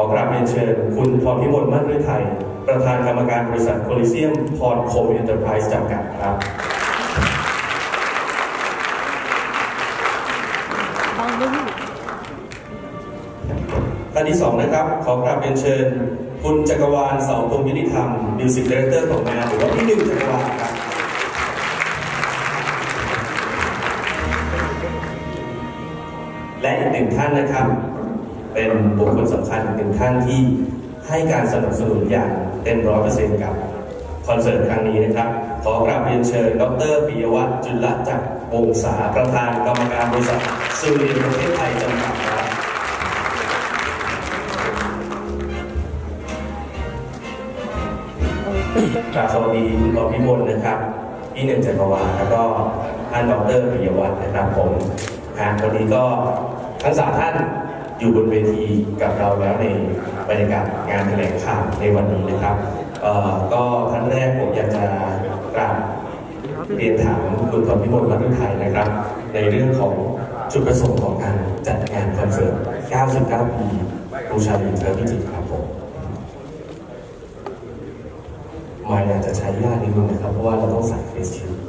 อกราบเรียนเชิญคุณพรพิมลมั่นฤทัย ประธานกรรมการบริษัทโคลิเซียมพรคมเอ็นเตอร์ไพรส์จำกัดครับท่านที่สองนะครับ ขอกราบเรียนเชิญ คุณจักรวาลเสาธงยุติธรรม music director ของงานหรือว่าพี่หนึ่งจักรวาลครับและอีกหนึ่งท่านนะครับ เป็นบุคคลสำคัญอีกหนึ่งท่านที่ให้การสนับสนุนอย่างเต็มร้อยเปอร์เซ็นต์กับคอนเสิร์ตครั้งนี้นะครับ ขอกราบเรียนเชิญ ดรปิยวัฒน์จุลจักรวงศาประธานกรรมการบริษัทซูเรียนประเทศไทยจำกัดครับกราบสวัสดีคุณปอพิมลนะครับพี่หนึ่งจักรวาลแล้วก็ท่านดรปิยวัฒน์นะครับผมงานวันนี้ก็ทั้งสามท่าน อยู่บนเวทีกับเราแล้วในบรรยากาศงานแถลงข่าวในวันนี้นะครับเอ่อก็ท่านแรกผมอยากจะกราบเรียนถามคุณปอพิมลวัฒน์ไทยนะครับ ในเรื่องของจุดประสงค์ของการจัดงานคอนเสิร์ต 99 ปีบูชาลินเทอร์พิจิตรครับผมมายอาจจะใช้ยากนิดนึงนะครับ เพราะว่าเราต้องใส่เฟซชิลด์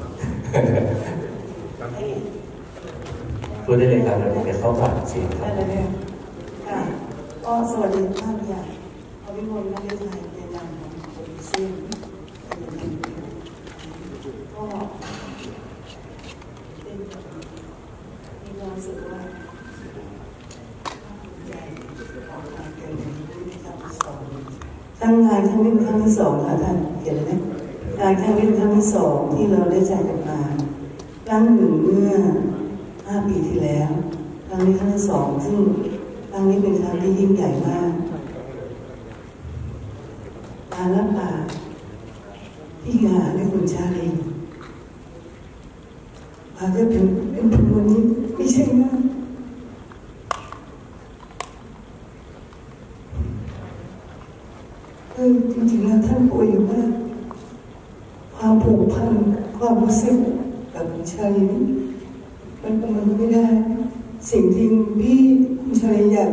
พูดได้เลยครับเดี๋ยวผมจะเข้าปากเสียงครัได้บเลยเนี่ยค่ะ ก็สวัสดีท่านใหญ่พระวิมลนักวิทยาในนามของผมซึ่งก็เป็นมีความสึกว่าใหญ่ของกาเกิดในที่ที่ครั้งที่สองตั้งงานครั้งนี้เป็นครั้งที่สองค่ะท่านเห็นไหมงานครั้งนี้เป็นครั้งที่สองที่เราได้จัดกันมาครั้งหนึ่งเมื่อห้าปีที่แล้วครั้งนี้ครั้งที่สองซึ่ง ครั้งนี้เป็นครั้งที่ยิ่งใหญ่มากการรับปากที่งานให้คุณชาลีอาจจะเป็นเป็นถึงวันนี้ไม่ใช่ง่ายเออจริงๆแล้วท่านป่วยอยู่มากความผูกพันความรู้สึกกับคุณชาลีนี้ มันประเมินไม่ได้ สิ่งที่พี่คุณชายอยาก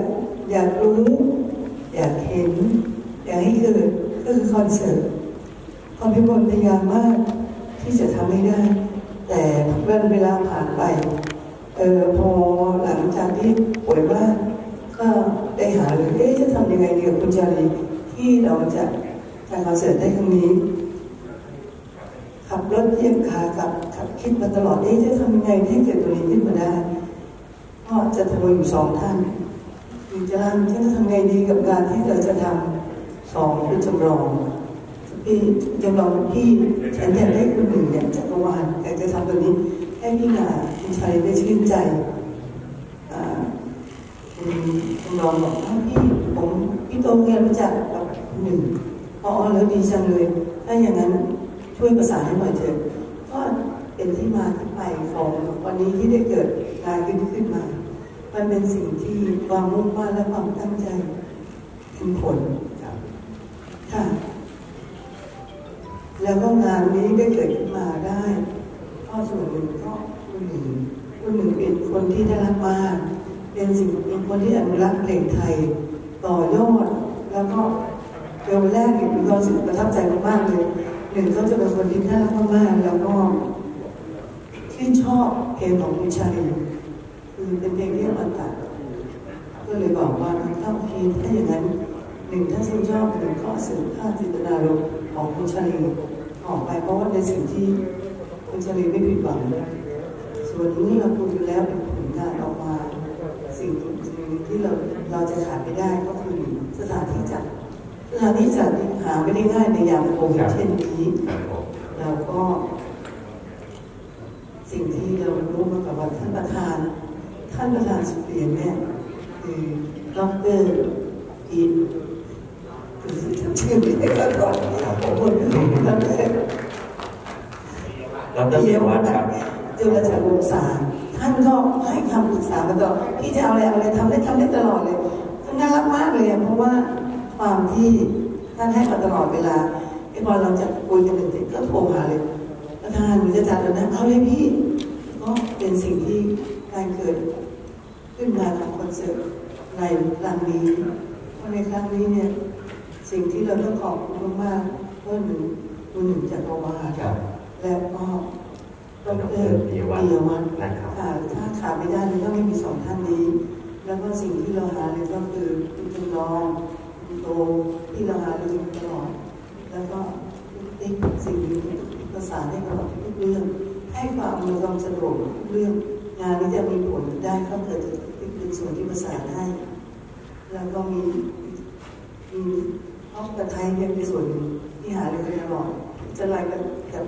อยากรู้ อยากเห็น อยากให้เกิดก็คือคอนเสิร์ตความพิบูลพยายามมากที่จะทำให้ได้ แต่เมื่อเวลาผ่านไปเออพอหลังจากที่ป่วยมากก็ได้หาเลยเอ๊ะจะทำยังไงเดีกับคุณชาลีที่เราจะจัดคอนเสิร์ตได้ครั้งนี้ ขับรถเยี่ยมขากลับขับคิดมาตลอดเอ๊ะจะทำยังไงให้เกิดตัวนี้ขึ้นมาได้ ก็จะโทรอยู่สองท่านหนึ่งจะรันจะทำไงดีกับการที่เราจะทำสองเป็นจำลองพี่จำลองพี่ฉันอยากได้คนหนึ่งเนี่ยจักรวาลอยากจะทำตัวนี้ให้พี่นาคุณชัยได้ชื่นใจอ่าคุณจำลองบอกว่าพี่ผมพี่โตเกียรู้จักกับหนึ่งอ๋อแล้วดีจังเลย ถ้าอย่างนั้นช่วยประสานให้หน่อยเถอะก็เป็นที่มาที่ไปของวันนี้ที่ได้เกิดงานขึ้นขึ้นมา มันเป็นสิ่งที่ความมุ่งมั่นและความตั้งใจเป็นผลค่ะ แล้วก็งานนี้ได้เกิดขึ้นมาได้ข้อส่วนหนึ่งก็คุณหนึ่งคุณหนึ่งเป็นคนที่ได้รับมากเป็นสิ่งเป็นคนที่อนุรักษ์เพลงไทย ต่อยอดแล้วก็เดี๋ยวแรกเนี่ยมีความรู้สึกประทับใจมากๆเลยหนึ่งเขาจะเป็นคนที่น่ารักมากๆแล้วก็ชื่นชอบเพลงของคุณชาลี คือเป็นเพลงที่อมตะก็เลยบอกว่าถ้าโอเคถ้าอย่างนั้นหนึ่งถ้าชื่นชอบหนึ่งก็สื่อค่าจินตนารมณ์ของคุณชลีออกไปเพราะว่าในสิ่งที่คุณชลีไม่ผิดหวังส่วนนี้เราพูดกันแล้วเป็นผลงานออกมาสิ่งที่เราเราจะขาดไม่ได้ก็คือสถานที่จัดสถานที่จัดหาไม่ได้ง่ายในยามโควิดเช่นนี้เราก็ สิ่งที่เรารู้มากับว่าท่านประธาน ท่านประธานสุเรียนเนี่ยคือดอกเตอรอีนคือจำชื่อไม่ได้ก็ต้องครับผมดรดรปิยวัฒน์ครับจุลจักรวงศาท่านก็ให้คำปรึกษามาตลอดพี่จะเอาอะไรเอาอะไรทำได้ทำได้ตลอดเลยท่านน่ารักมากเลยอะเพราะว่าความที่ท่านให้มาตลอดเวลาไอ้พอเราจะคุยกันหนึ่งทีก็โทรหาเลยประธานหนูจะจัดแล้วนะเอาเลยพี่ก็เป็นสิ่งที่ การเกิดขึ้นมาของคอนเสิร์ตในครั้งนี้ก็ในครั้งนี้เนี่ยสิ่งที่เราต้องขอบคุณมากๆก็หนึ่งคุณหนึ่งจักรวาลครับและก็ดรดรปิยวัฒน์ปิยวัฒน์นะครับค่ะถ้าขาดไม่ได้เลยก็ไม่มีสองท่านนี้ แล้วก็สิ่งที่เราหาเลยก็คือคุณจำลองคุณโตที่เราหาเลยตลอดแล้วก็ติ๊กสิ่งนี้ประสานให้ตลอดทุกเรื่อง ให้ความอำนวยความสะดวกทุกเรื่อง งานนี้จะมีผลได้ก็เกิดจากเป็นส่วนที่ประสานให้ แล้วก็มีมีห้องกระไทยเนี่ยเป็นส่วนที่หาเลยตลอดจะไรกันกับ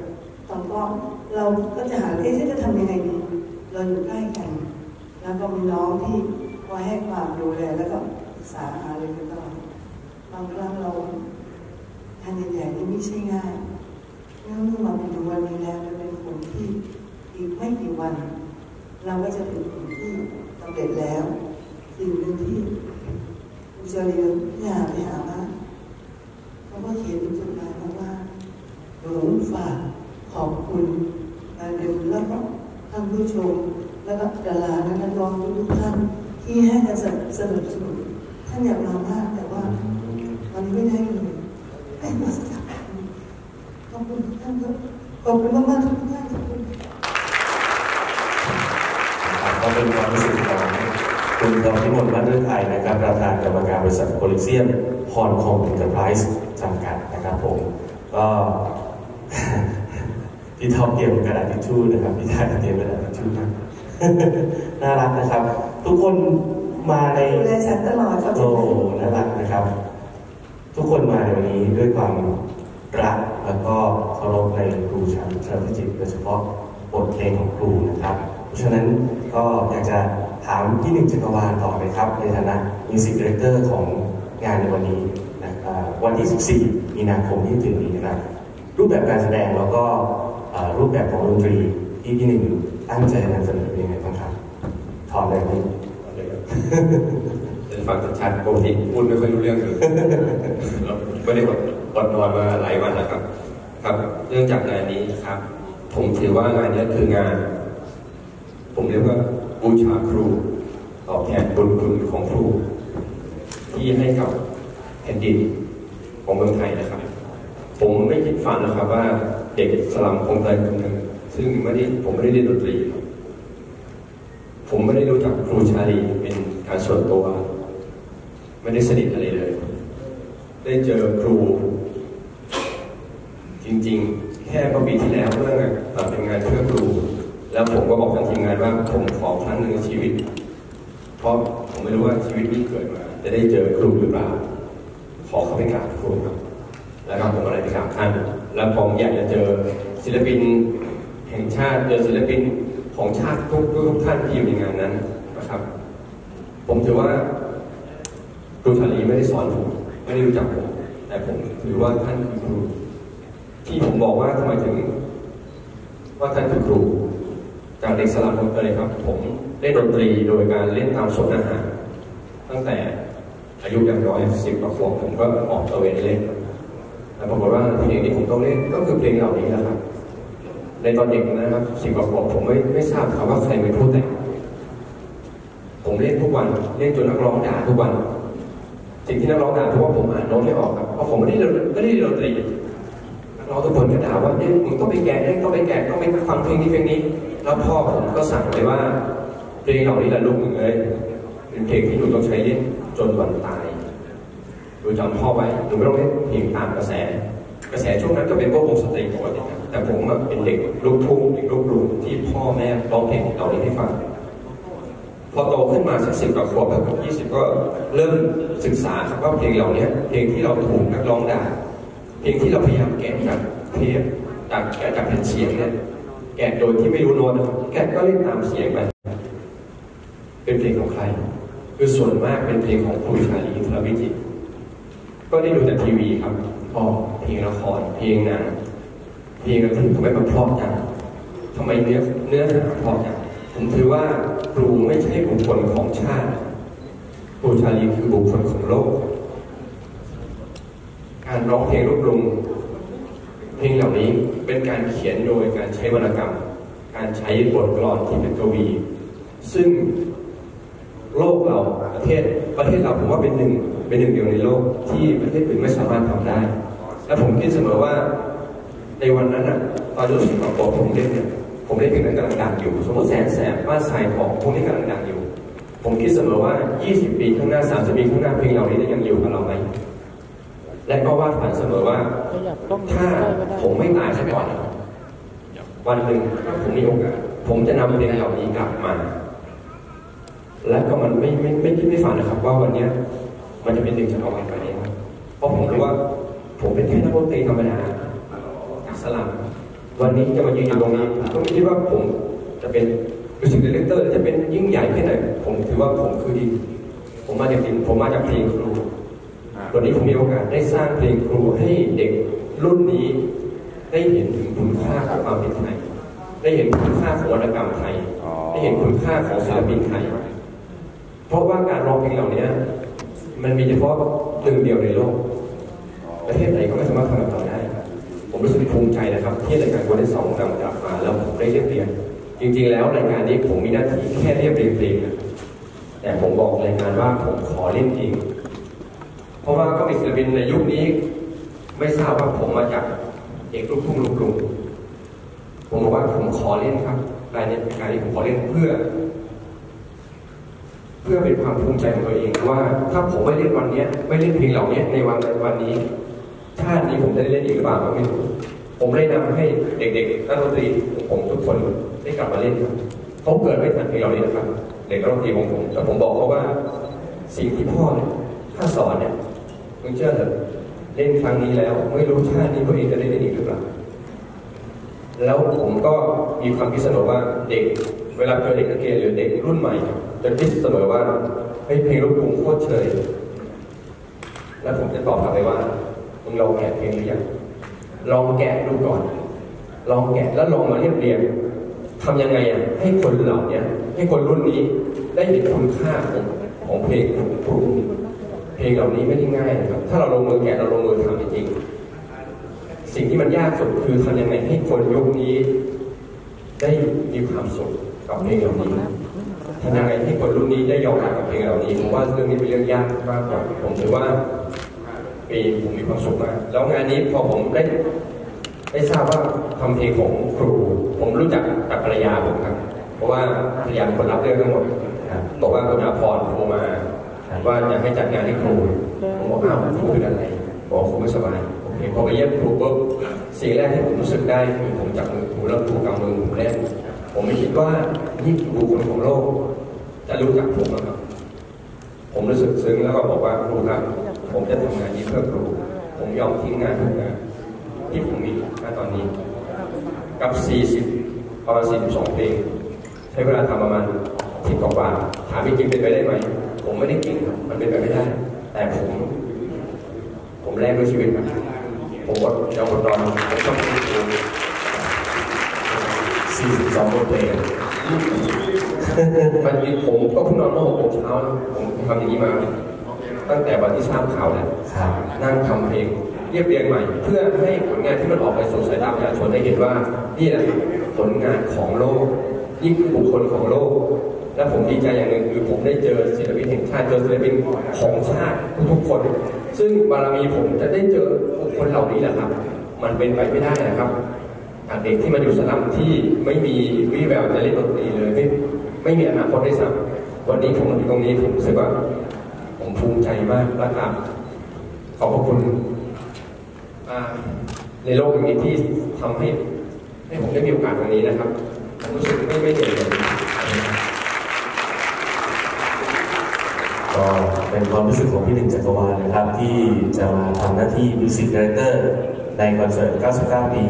ตอนก็เราก็จะหาเอ๊ะจะทำยังไงดีเราอยู่ใกล้กัน แล้วก็มีน้องที่คอยให้ความดูแลแล้วก็ปรึกษาหาเลยกันตลอดบางครั้งเราทานใหญ่ๆนี่ไม่ใช่ง่ายเมื่อมาเป็นวันนี้แล้วมันเป็นผลที่อีกไม่กี่วัน เราก็จะเป็นผลที่สำเร็จแล้วสิ่งหนึ่งที่คุณเจริญอยาไปหาว่าเขาก็เขียนเป็นจดหมายมาว่าหลวงฝากขอบคุณนายเดิมแล้วก็ท่านผู้ชม แล้วก็ดาราและนักร้องทุกท่านที่ให้การสนับสนุนท่านอยากมามากแต่ว่าวันนี้ไม่ได้เลยให้มาสักขอบคุณท่านครับขอบคุณมากๆทุกท่าน น์เรื่องไทยนะครับประธานกรรมการบริษัทโคลิเซียมพรคงอินเตอร์ไพรส์จำกัดนะครับผม ก็พี่ท็อปเตรียมกระดาษทิชชู่นะครับพี่ทายเตรียมกระดาษทิชชู่นะน่ารักนะครับ ทุกคนมาในดูแลฉันตลอดเขาจะโอ้น่ารักนะครับ ทุกคนมาในวันนี้ด้วยความรักแล้วก็เคารพในครูชั้นชาติจิตโดยเฉพาะบทเพลงของครูนะครับ เพราะฉะนั้นก็อยากจะ ถามพี่หนึ่งจักรวาลต่อเลยครับ ในฐานะ music director ของงานในวันนี้นะครับวันที่ 14 มีนาคมที่ถึงนี้นะครับรูปแบบการแสดงแล้วก็เอ่อรูปแบบของดนตรีที่พี่หนึ่งตั้งใจนำเสนอเป็นยังไงบ้างครับถอดเลยพี่เป็นฟังชัดๆปกติพูดไม่ค่อยรู้เรื่องเลยไม่ได้อดอดนอนมาหลายวันนะครับ ครับ เนื่องจากงานนี้นะครับ ผมถือว่างานนี้คืองาน ผมเรียกว่า บูชาครูตอบแทนบุญคุณของครู ที่ให้กับแผ่นดินของเมืองไทยนะครับ ผมไม่คิดฝันนะครับว่าเด็กสลัมคงใจคนหนึ่งซึ่งไม่ได้ผมไม่ได้เรียนดนตรี ผมไม่ได้รู้จักครูชาลีเป็นการส่วนตัว ไม่ได้สนิทอะไรเลย ได้เจอครู จริงๆ แค่เมื่อปีที่แล้วเมื่อเป็นงานเพื่อครู แล้วผมก็บอกทางทีมงาน ว่าผมขอครั้งหนึ่งในชีวิต เพราะผมไม่รู้ว่าชีวิตนี้เกิดมา จะได้เจอครูหรือเปล่า ขอเขาไปกราบครูครับ แล้วก็ผมอะไรไปกราบท่าน แล้วผมอยากจะเจอศิลปินแห่งชาติเจอศิลปินของชาติทุกทุกท่านที่อยู่ในงานนั้นนะครับ ผมถือว่าครูชาลีไม่ได้สอนผมไม่ได้รู้จักผมแต่ผมถือว่าท่านคือครูที่ผมบอกว่าทำไมถึง ว่าท่านคือครู จากเด็กสลับคนเลยครับ ผมเล่นดนตรีโดยการเล่นตามสวนอาหารตั้งแต่อายุอย่างน้อยสิบกว่าขวบผมก็ออกตะเวนเล่นแล้วปรากฏว่าเพลงที่ผมต้องเล่นก็คือเพลงเหล่านี้แหละครับ ในตอนเด็กนะครับสิบกว่าขวบผมไม่ไม่ทราบครับว่าใครเป็นผู้แต่งผมเล่นทุกวันเล่นจนนักร้องด่าทุกวันสิ่งที่นักร้องด่าเพราะว่าผมอ่านโน้ตไม่ออกครับเพราะผมไม่ได้เรียนไม่ได้เรียนดนตรี นักร้องทุกคนก็ด่าว่าเนี่ยมึงต้องไปแกะเนี่ยต้องไปแกะต้องไปฟังเพลงนี้เพลงนี้ แล้วพ่อผมก็สั่งเลยว่าเพลงเหล่านี้แหละลูกมึงเลยเป็นเพลงที่หนูต้องใช้เล่นจนวันตายหนูจำพ่อไว้หนูไม่ต้องเล่นเพลงตามกระแส กระแสช่วงนั้นก็เป็นพวกวงสตรีปกตินแต่ผมเป็นเด็กลูกทุ่งเด็กลูกกรุงที่พ่อแม่ร้องเพลงเหล่านี้ให้ฟังพอโตขึ้นมาสักสิบกว่าขวบแบบยี่สิบก็เริ่มศึกษาครับว่าเพลงเหล่านี้เพลงที่เราถูกนักร้องด่า เพลงที่เราพยายามแกะจากเทปจากแกะจากแผ่นเสียงเนี่ยแกะโดยที่ไม่รู้โน้ตนะครับแกะก็เล่นตามเสียงไปเป็นเพลงของใคร คือส่วนมากเป็นเพลงของครูชาลีธนวิจิตก็ได้ดูแต่ทีวีครับอ๋อเพลงละครเพลงหนังเพลงอะไรทำไมมันเพราะจังทำไมเนื้อเนื้อหาเพราะจังผมถือว่าครูไม่ใช่บุคคลของชาติครูชาลีคือบุคคลของโลก การร้องเพลงรูปรุงเพลงเหล่านี้เป็นการเขียนโดยการใช้วรรณกรรม การใช้บทกลอนที่เป็นกวี ซึ่งโลกเราประเทศประเทศเราผมว่าเป็นหนึ่งเป็นหนึ่งเดียวในโลกที่ประเทศอื่นไม่สามารถทำได้ และผมคิดเสมอว่าในวันนั้นอะตอนรู้สึกของผมผมเล่นเนี่ยผมเล่นเพลงนั้นกำลังดังอยู่ สมมติแสนแสบบ้านทรายของพวกนี้กำลังดังอยู่ ผมคิดเสมอว่า 20 ปีข้างหน้า 30 ปีข้างหน้าเพลงเหล่านี้จะยังอยู่กับเราไหม และก็วาดฝันเสมอว่า ถ้าผมไม่ตายซะก่อน วันหนึ่งถ้าผมมีโอกาส ผมจะนำเพลงเหล่านี้กลับมา และก็มันไม่ไม่ไม่คิดไม่ฝันนะครับ ว่าวันเนี้ยมันจะเป็นหนึ่งจักรวาลไปเองเพราะผมรู้ว่า ผมเป็นแค่นักดนตรีธรรมดาสลับวันนี้จะมายืนอยู่ตรงนี้ผมก็ไม่คิดว่าผมจะเป็น music director จะเป็นยิ่งใหญ่แค่ไหนผมถือว่าผมคือดิน ผมมาจากดินผมมาจากเพลงครู วันนี้ผมมีโอกาสได้สร้างเพลงครูให้เด็กรุ่นนี้ ได้เห็นถึงคุณค่าของความเป็นไทย ได้เห็นคุณค่าของวรรณกรรมไทย ได้เห็นคุณค่าของศิลปินไทย เพราะว่าการร้องเพลงเหล่านี้มันมีเฉพาะหนึ่งเดียวในโลก ประเทศไหนก็ไม่สามารถทำแบบเราได้ ผมรู้สึกภูมิใจนะครับ ที่รายการวันที่สองนำกลับมาแล้วผมได้เรียบเรียงจริงๆ แล้วรายการนี้ผมมีหน้าที่แค่เรียบเรียงเพลงนะแต่ผมบอกรายการว่าผมขอเล่นเอง เพราะว่าก็มีศิลปินในยุคนี้ ไม่ทราบว่าผมมาจากเอกลูกทุ่งลูกกรุงผมบอกว่าผมขอเล่นครับรายนี้เป็นการที่ผมขอเล่นเพื่อ เพื่อเป็นความภูมิใจของตัวเองว่า ถ้าผมไม่เล่นวันเนี้ยไม่เล่นเพลงเหล่านี้ในวันวันนี้ชาตินี้ผมจะได้เล่นอีกหรือเปล่าไม่รู้ผมได้นำให้เด็กๆนักดนตรีของผมทุกคนได้กลับมาเล่นครับเขาเกิดไม่ทันเพลงเหล่านี้นะครับเด็กนักดนตรีของผมแต่ผมบอกเขาว่า สิ่งที่พ่อเนี่ยถ้าสอนเนี่ย มึงเชื่อเถอะเล่นครั้งนี้แล้ว ไม่รู้ชาตินี้ตัวเองจะได้เล่นอีกหรือเปล่าแล้วผมก็มีความคิดเสมอว่าเด็ก เวลาเจอเด็กนักเรียนหรือเด็กรุ่นใหม่จะคิดเสมอว่าเฮ้ยเพลงลูกกรุงโคตรเชยแล้วผมจะตอบกลับไปว่ามึงลองแกะเพลงหรือยังลองแกะดูก่อน ลองแกะแล้วลองมาเรียบเรียงทำยังไงอะให้คนเหล่าเนี้ยให้คนรุ่นนี้ได้เห็นคุณค่าของของเพลงของครู เพลงเหล่านี้ไม่ได้ง่ายนะครับ ถ้าเราลงมือแกะเราลงมือทำจริงสิ่งที่มันยากสุดคือทำยังไงให้คนยุคนี้ ได้มีความสุขกับเพลงเหล่านี้ทำยังไงให้คนรุ่นนี้ได้ยอมรับกับเพลงเหล่านี้ผมว่าเรื่องนี้เป็นเรื่องยากมากกว่าผมถือว่าปีผมมีความสุขมากแล้วงานนี้พอผมได้ได้ทราบว่าทำเพลงของครู ผมรู้จักกับภรรยาผมครับ เพราะว่าภรรยาเป็นคนรับเรื่องทั้งหมดครับบอกว่าคุณอาพรโทรมา ว่าอยากให้จัดงานให้ครูผมบอกอ้าวครูเป็นอะไรบอกครูไม่สบายโอเคพอไปเยี่ยมครูปุ๊บสิ่งแรกที่ผมรู้สึกได้คือผมจับมือครูแล้วครูกำมือผมแน่นผมไม่คิดว่านี่คือบุคคลของโลก จะรู้จักผมนะครับ ผมรู้สึกซึ้งแล้วก็บอกว่าครูครับ ผมจะทำงานนี้เพื่อครู ผมยอมทิ้งงานทุกงานที่ผมมีณตอนนี้ กับ 40ประมาณ42เพลงใช้เวลาทำประมาณทิศกว่าถามจริงเป็นไปได้ไหม ผมไม่ได้เก่งครับมันเป็นไปไม่ได้ แต่ผม ผมแลกด้วยชีวิตครับผมอดจะอดนอนผมต้องเป็นครู42บทเพลงมันมีผมก็เพิ่งนอนเมื่อหกโมงเช้านะผมทำอย่างนี้มา ตั้งแต่วันที่ทราบข่าวแล้วครับนั่งทำเพลงเรียบเรียงใหม่ เพื่อให้ผลงานที่มันออกไปสู่สายตาประชาชนได้เห็นว่า นี่แหละผลงานของโลกนี่คือบุคคลของโลก และผมดีใจอย่างหนึ่งคือผมได้เจอศิลปินแห่งชาติเจอศิลปินของชาติทุกๆคน ซึ่งบารมีผมจะได้เจอคคลเหล่านี้แหละครับ มันเป็นไปไม่ได้นะครับเด็กที่มาอยู่สลัมที่ไม่มีวี่แววจะเล่นดนตรีเลยไม่ไม่มีอนาคตได้วยซ้ำวันนี้ผมมาอยู่ตรงนี้ผมรู้สึกว่า ผมภูมิใจมากและครับ ขอบพระคุณอ่าในโลกอย่างนี้ที่ทำให้ให้ผมได้มีโอกาสตรงนี้นะครับ ผมรู้สึกไม่ไม่เหนื่อยเลย ก็เป็นความรู้สึกของพี่หนึ่งจักรวาลนะครับ ที่จะมาทำหน้าที่ music director ในคอนเสิร์ต 99 ปี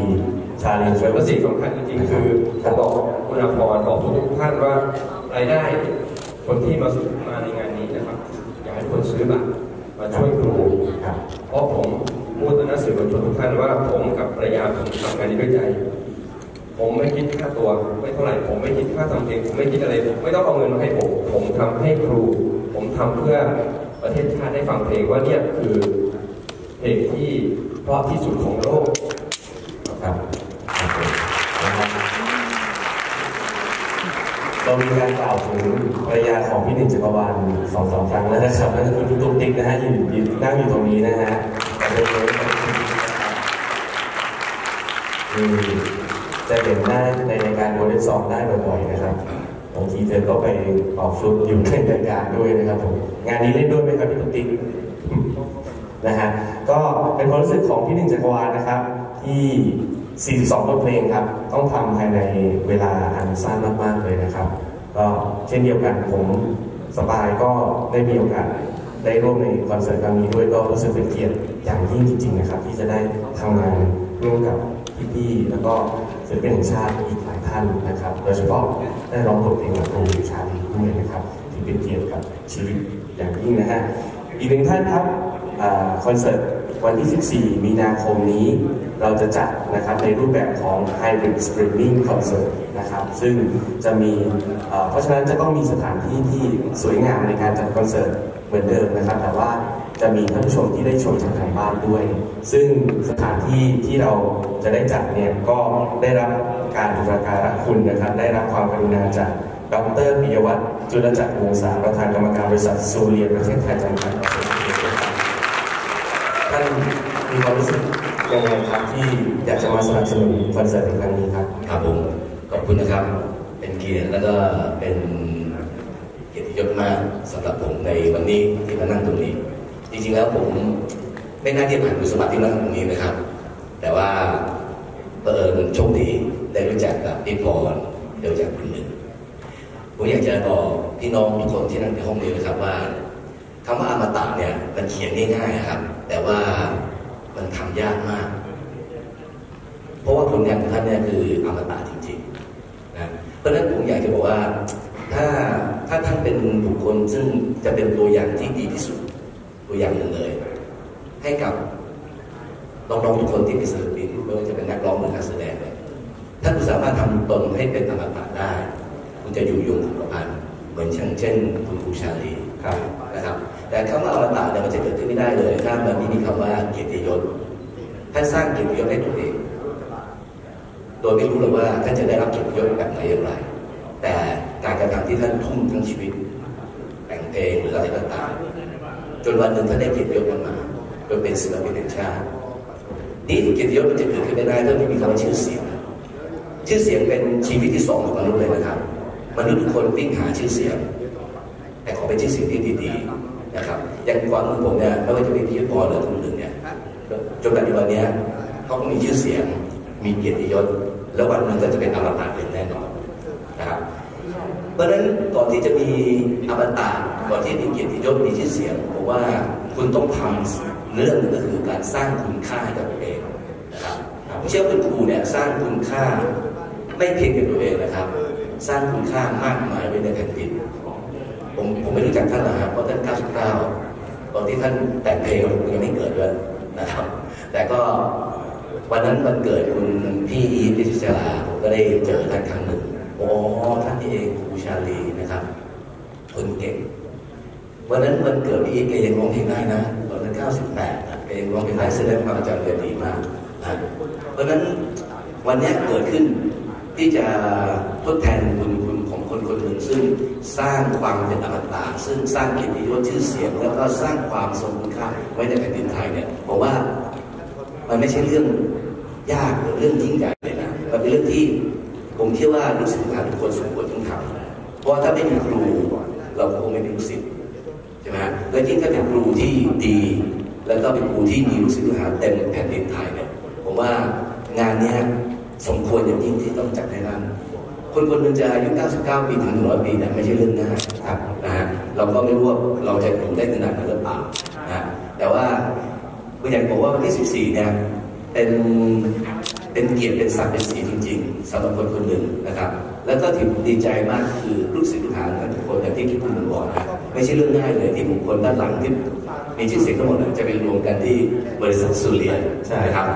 ชาลีและสิ่งสำคัญจริงๆ คือผมบอกคุณอาพรบอกทุกท่านว่ารายได้คนที่มาซื้อมาในงานนี้นะครับ อยากให้คนซื้อบัตรมาช่วยครูเพราะผมพูดต่อหน้าสื่อมวลชนทุกท่านว่าผมกับภรรยาผมทำงานนี้ด้วยใจ ผมไม่คิดค่าตัวไม่เท่าไหร่ผมไม่คิดค่าทำเพลงผมไม่คิดอะไรผมไม่ต้องเอาเงินมาให้ผม ทำให้ครู ผมทำเพื่อประเทศชาติได้ฟังเพลงว่าเนี่ยคือเพลงที่เพราะที่สุดของโลกครับเรามีการกล่าวถึงภรรยาของพี่หนึ่งจักรวาลสองสามครั้งแล้วนะครับนั่นก็คือพี่ตุ๊กติ๊กนะฮะอยู่อยู่นั่งอยู่ตรงนี้นะฮะจะเห็นหน้าในรายการโมเดลซองได้บ่อยๆนะครับ บางทีเธอก็ไปออกฟลุตอยู่ในรายการด้วยนะครับผมงานนี้เล่นด้วยไหมครับพี่ตุ๊กติ๊กนะฮะก็เป็นความรู้สึกของพี่หนึ่งจักรวาลนะครับ ที่ 42 บทเพลงครับ ต้องทำภายในเวลาอันสั้นมากๆเลยนะครับก็เช่นเดียวกันผมสปายก็ได้มีโอกาสได้ร่วมในคอนเสิร์ตครั้งนี้ด้วยก็รู้สึกเป็นเกียรติอย่างยิ่งจริงๆนะครับ ที่จะได้ทำงานร่วมกับพี่ๆแล้วก็ศิลปินแห่งชาติอีกหลายท่านนะครับ โดยเฉพาะ ได้ร้องบทเพลงกับครูชาลีด้วยนะครับที่เป็นเกียรติกับชีวิตอย่างยิ่งนะฮะอีกหนึ่งท่านครับอคอนเสิร์ตวันที่ 14 มีนาคมนี้เราจะจัดนะครับในรูปแบบของ Hybrid Streaming Concert นะครับซึ่งจะมีเพราะฉะนั้นจะต้องมีสถานที่ที่สวยงามในการจัดคอนเสิร์ต เหมือนเดิมนะครับ แต่ว่าจะมีท่านผู้ชมที่ได้ชมจากทางบ้านด้วย ซึ่งสถานที่ที่เราจะได้จัดเนี่ยก็ได้รับการประการะคุณนะครับ ได้รับความกรุณาจากดรปิยวัฒน์จุลจักรวงศาประธานกรรมการบริษัทซูเรียประเทศไทยจำกัดท่านมีความรู้สึกยังไงครับที่อยากจะมาสนับสนุนคอนเสิร์ตในครั้งนี้ครับ ครับผมขอบคุณนะครับ เป็นเกียรติแล้วก็เป็น เยรติยศมากสำหรับผมในวันนี้ที่มานั่งตรงนี้ จริงๆแล้วผมไม่น่าที่จะผ่านคุณสมบัติที่มานั่งตรงนี้นะครับ แต่ว่าเปิดโชคดีได้รู้จักกับพี่พรได้รู้จักคุณหนึ่งผมอยากจะบอกพี่น้องทุกคนที่นั่งในห้องนี้นะครับว่าคำว่าอมตะเนี่ยมันเขียนง่ายๆครับ แต่ว่ามันทำยากมาก เพราะว่าผลงานของท่านเนี่ยคืออมตะจริงๆนะเพราะฉะนั้นผมอยากจะบอกว่าถ้า ถ้าท่านเป็นบุคคลซึ่งจะเป็นตัวอย่างที่ดีที่สุด ตัวอย่างหนึ่งเลย ให้กับน้องๆทุกคนที่เป็นศิลปินไม่ว่าจะเป็นนักร้องหรือนักแสดงเนี่ยท่านสามารถทำตนให้เป็นอมตะได้ คุณจะอยู่ยงคงกระพันเหมือนเช่นเช่น คุณครูชาลีครับนะครับ แต่คำว่าอมตะเนี่ยมันจะเกิดขึ้นไม่ได้เลย ถ้ามันไม่มีคำว่าเกียรติยศท่านสร้างเกียรติยศให้ตัวเองโดยไม่รู้เลยว่าท่านจะได้รับเกียรติยศแบบไหนอย่างไร แต่ การกระทำที่ท่านทุ่มทั้งชีวิต แต่งเพลงหรืออะไรก็ตามจนวันหนึ่งท่านได้เกียรติยศมาจนเป็นศิลปินแห่งชาตินี่เกียรติยศมันจะเกิดขึ้นไม่ได้ถ้าไม่มีคำว่าชื่อเสียง ชื่อเสียงเป็นชีวิตที่สองของมนุษย์เลยนะครับมนุษย์ทุกคนวิ่งหาชื่อเสียง แต่ขอเป็นชื่อเสียงที่ดีๆนะครับ อย่างก่อนผมเนี่ยไม่ว่าจะเป็นพี่ยุทธพรหรือคนอื่นเนี่ยจนปัจจุบันเนี้ยเขาก็มีชื่อเสียง มีเกียรติยศ แล้ววันหนึ่งก็จะเป็นอมตะเป็นแน่นอน เพราะฉะนั้นก่อนที่จะมีอมตะก่อนที่มีเกียรติยศมีชื่อเสียงผมว่าคุณต้องทำเรื่องหนึงก็คือการสร้างคุณค่าให้กับตัวเองนะครับผมเชื่อว่าคุณครูเนี่ยสร้างคุณค่าไม่เพียงแค่ตัวเองนะครับ สร้างคุณค่ามากมายไว้ในแผ่นดินผมผมไม่รู้จักท่านนะครับเพราะท่าน 99 ตอนที่ท่านแต่งเพลงผมยังไม่เกิดด้วยนะครับ แต่ก็วันนั้นวันเกิดคุณพี่อีทพิชิตราผมก็ได้เจอท่านครั้งหนึ่ง ท่านนี่เองครูชาลีนะครับคนเก่งวันนั้นวันเกิดพี่อีทแกยังร้องเพลงได้นะตอนนั้น98นะแกยังร้องเพลงได้แสดงความจำเป็นดีมากนะเพราะนั้นวันนี้เกิดขึ้นที่จะทดแทนบุญคุณของคนคนหนึ่งซึ่งสร้างความเป็นอมตะซึ่งสร้างเกียรติยศชื่อเสียง แล้วก็สร้างความทรงคุณค่าไว้ในแผ่นดินไทยเนี่ยผมว่ามันไม่ใช่เรื่องยากหรือเรื่องยิ่งใหญ่ ผมเชื่ว่าลูกศิษย์หาทุกคนสมควรต้องทำเพราะถ้าไม่มีครู เราคงไม่มีลูกศิษย์ใช่ไหมและยิ่งถ้าเป็นครูที่ดี แล้วก็เป็นครูที่มีลูกศิษย์ลูกหาเต็มแผ่นดินไทยเนี่ยผมว่างานเนี้ยสมควรอย่างยิ่งที่ต้องจัดให้นั่นคนคนหนึงจะอายุ 99 ปีถึง 100 ปีเนี่ยไม่ใช่เรื่องง่ายครับนะฮะเราก็ไม่รู้ว่าเราจะอยู่ได้ขนาดนั้นหรือเปล่านะแต่ว่าผมอยากบอกว่าวันที่ 14 เนี่ยเป็นเป็นเกียรติเป็นศักดิ์เป็นศรีจริ สำหรับคนคนหนึ่งนะครับ แล้วก็ที่ผมดีใจมากคือลูกศิษย์ลูกหาทุกคนอย่างที่คิดพูดผมบอกนะไม่ใช่เรื่องง่ายเลยที่บุคคลด้านหลังที่มีชื่อเสียงทั้งหมดจะไปรวมกันที่บริษัทสุเรียนใช่ครับ